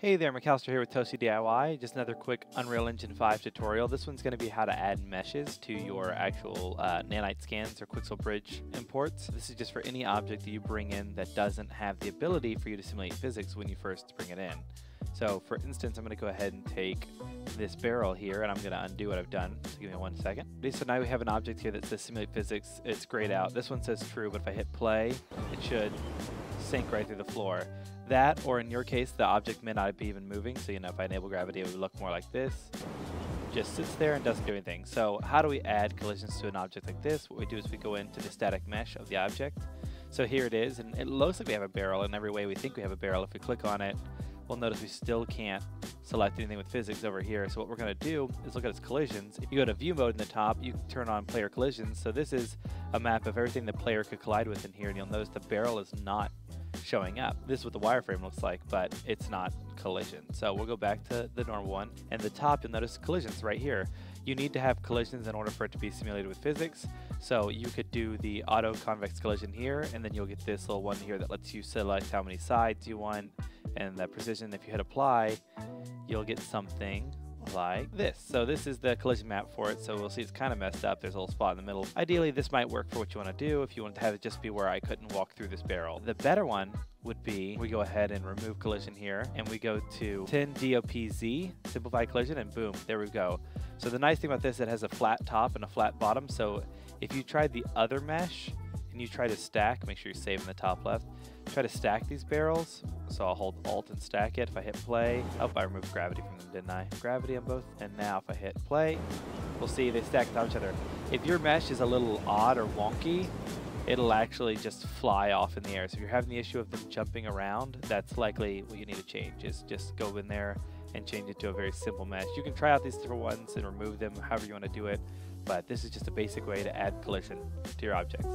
Hey there, McAllister here with Toasty DIY. Just another quick Unreal Engine 5 tutorial. This one's going to be how to add meshes to your actual uh, nanite scans or Quixel Bridge imports. This is just for any object that you bring in that doesn't have the ability for you to simulate physics when you first bring it in. So for instance, I'm going to go ahead and take this barrel here and I'm going to undo what I've done. So give me one second. So now we have an object here that says simulate physics. It's grayed out. This one says true, but if I hit play, it should sink right through the floor. That, or in your case, the object may not be even moving, so you know, if I enable gravity, it would look more like this. Just sits there and doesn't do anything. So how do we add collisions to an object like this? What we do is we go into the static mesh of the object. So here it is, and it looks like we have a barrel in every way we think we have a barrel. If we click on it, we'll notice we still can't select anything with physics over here. So what we're going to do is look at its collisions. If you go to view mode in the top, you can turn on player collisions. So this is a map of everything the player could collide with in here, and you'll notice the barrel is not showing up. This is what the wireframe looks like, but it's not collision. So we'll go back to the normal one. And the top, you'll notice collisions right here. You need to have collisions in order for it to be simulated with physics. So you could do the auto convex collision here, and then you'll get this little one here that lets you select how many sides you want and the precision. If you hit apply, you'll get something like this. So this is the collision map for it. So we'll see it's kind of messed up. There's a little spot in the middle. Ideally, this might work for what you want to do if you want to have it just be where I couldn't walk through this barrel. The better one would be we go ahead and remove collision here and we go to 10 DOPZ, simplify collision, and boom, there we go. So the nice thing about this, it has a flat top and a flat bottom. So if you tried the other mesh and you try to stack, make sure you're saving the top left, try to stack these barrels. So I'll hold Alt and stack it. If I hit play, oh, I removed gravity from them, didn't I? Gravity on both. And now if I hit play, we'll see they stack on each other. If your mesh is a little odd or wonky, it'll actually just fly off in the air. So if you're having the issue of them jumping around, that's likely what you need to change is just go in there and change it to a very simple mesh. You can try out these different ones and remove them however you want to do it, but this is just a basic way to add collision to your objects.